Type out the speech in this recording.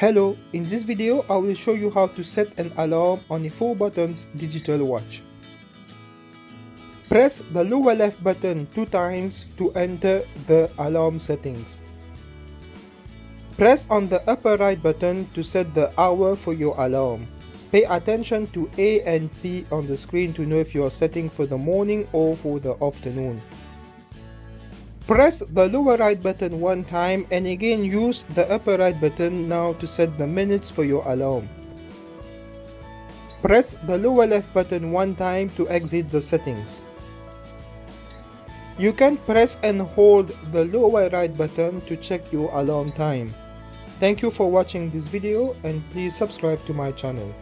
Hello, in this video I will show you how to set an alarm on a 4 buttons digital watch. Press the lower left button two times to enter the alarm settings. Press on the upper right button to set the hour for your alarm. Pay attention to A and P on the screen to know if you are setting for the morning or for the afternoon. Press the lower right button one time and again use the upper right button now to set the minutes for your alarm. Press the lower left button one time to exit the settings. You can press and hold the lower right button to check your alarm time. Thank you for watching this video and please subscribe to my channel.